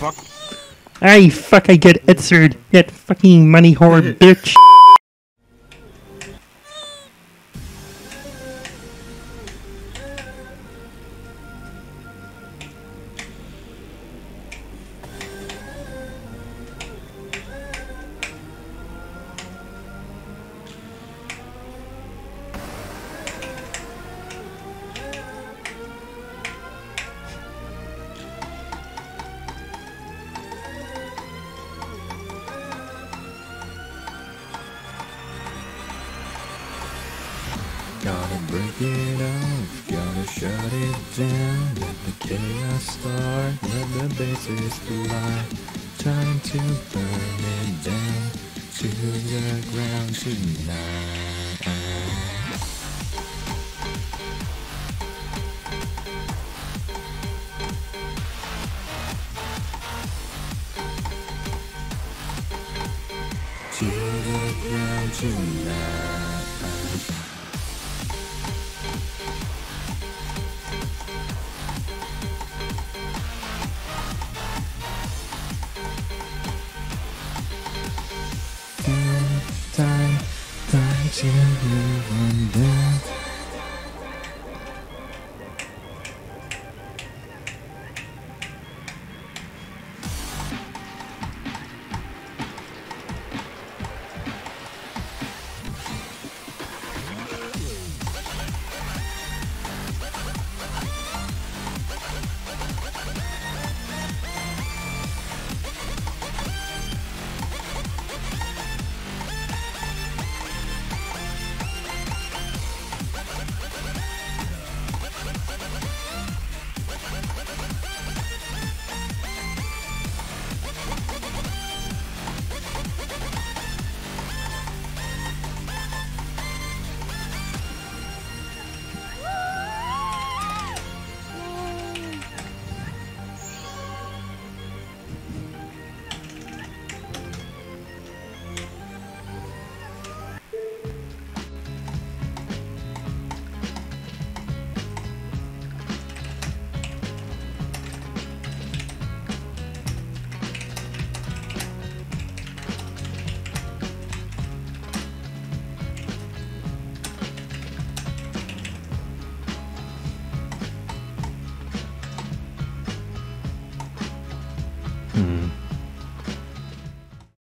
fuck? Ay, fuck, I get answered. That fucking money whore bitch. Gotta break it off, gotta shut it down. Let the chaos start, let the bases fly. Time to burn it down to the ground tonight. To the ground tonight. Time, time, time to move on down. Mm.